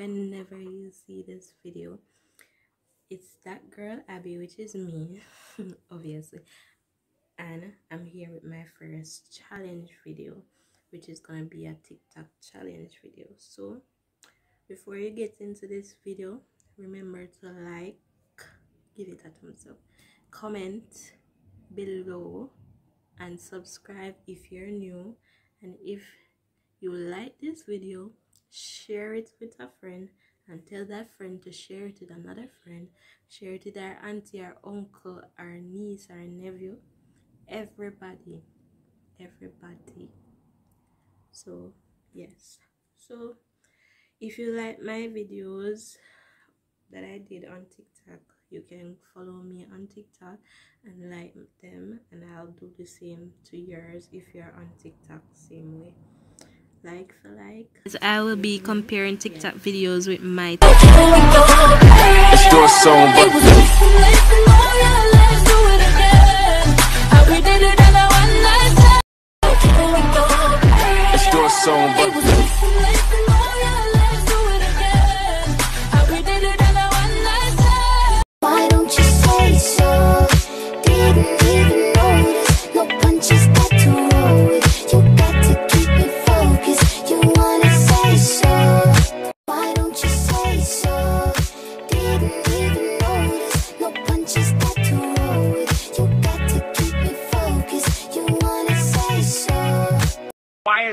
whenever you see this video it's that girl abby which is me obviously. And i'm here with my first challenge video which is gonna be a tiktok challenge video. So before you get into this video remember to like give it a thumbs up comment below and subscribe if you're new. And if you like this video share it with a friend and tell that friend to share it with another friend. Share it with our auntie our uncle our niece our nephew. Everybody. Everybody. So yes. So if you like my videos that i did on tiktok you can follow me on tiktok and like them and i'll do the same to yours if you're on tiktok same way like for like. I will be comparing tiktok videos with my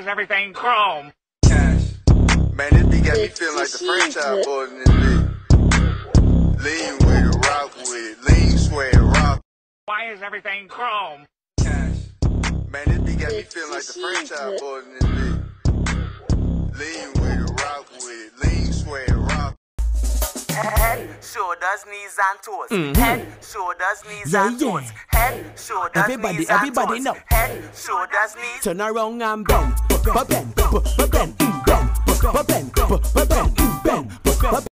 is everything chrome? Cash. Man, this beat got me feeling like the Franchize Boyz in this bitch. Lean with it, rock with it, lean, swear, rock. Why is everything chrome? Cash. Man, this beat got me feeling like the Franchize Boyz in this bitch. Lean with it, rock with it, lean, swear, rock. Head, shoulders, knees and toes. Head, shoulders, knees Yeah, and yeah. toes. Head, shoulders, Everybody- knees everybody and toes. Head, shoulders, knees. Turn around and bend, but bend, but bend, bend, but bend, bend, bend,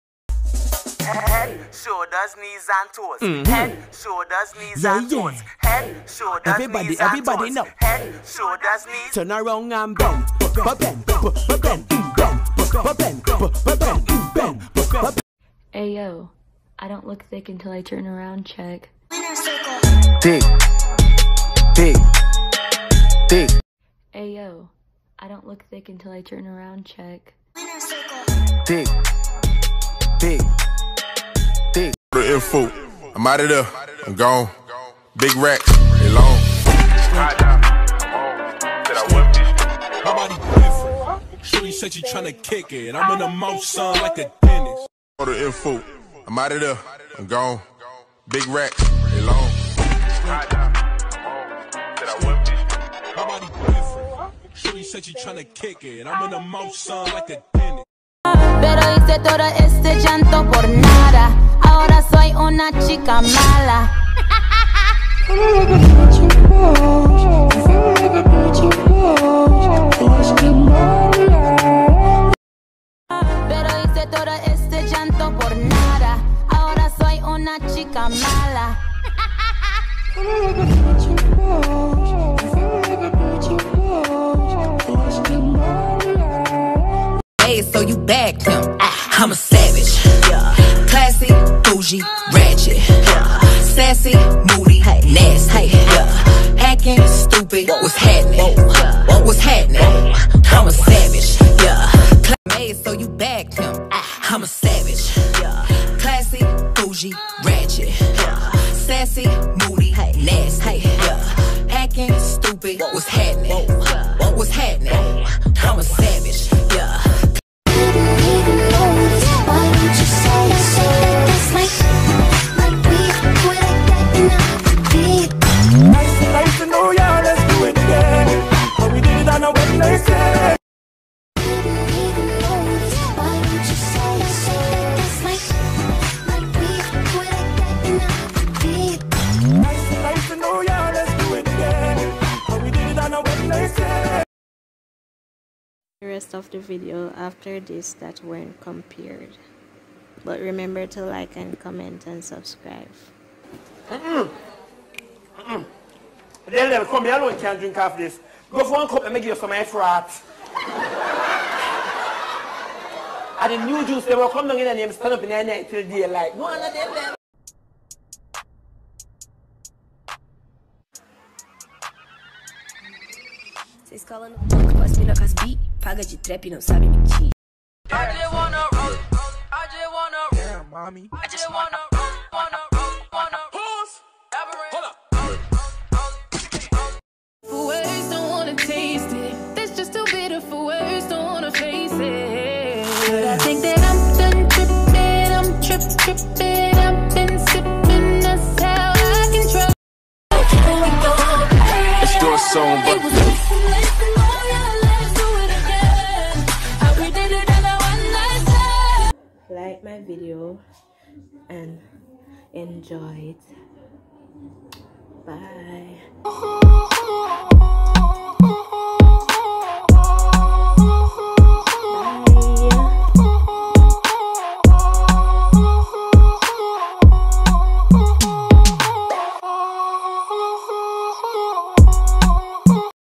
Head, shoulders, knees and toes. Head, shoulders, knees Yeah, and yeah. toes. Head, shoulders, Everybody- knees everybody and toes. Head, shoulders, knees. turn around and bend, bend, bend, bend, bend, bend, bend, but Ayo, I don't look thick until I turn around, check. Dick. Dick. Dick. Ayo, I don't look thick until I turn around, check. Dick. Dick. Dick. The info. I'm out of there. I'm gone. Big rack. They long. My body different. Shorty said she tryna kick it. I'm in the mouth, son, like a dentist. The info. I'm out of there. I'm gone. Big rack. They long. My body different. Shorty said she tryna kick it. I'm in the mouth, son, like a dentist. Pero hice todo este llanto por nada. Ahora soy una chica mala. Pero hice todo este llanto por nada. Ahora soy una chica mala. Hey, so you bagged him. Ah, I'm a savage. Yeah, Classy, bougie, ratchet. Yeah, Sassy, moody, nasty. Acting stupid. What's happening? What's happening? I'm a savage. Yeah. Hey, so you bagged him. I'm a savage. the rest of the video after this that weren't compared. But remember to like and comment and subscribe. Then they'll come here alone, can't drink half this. Go for one cup, and make give you some effort. and the new juice, they will come down in and name, stand up in the night till daylight. No, another them. Vocês colam no banco, posso melhor com as bi. Paga de trap não sabe mentir. I just wanna roll, I just wanna roll. Damn, mommy. I just wanna like my video and enjoy it. Bye.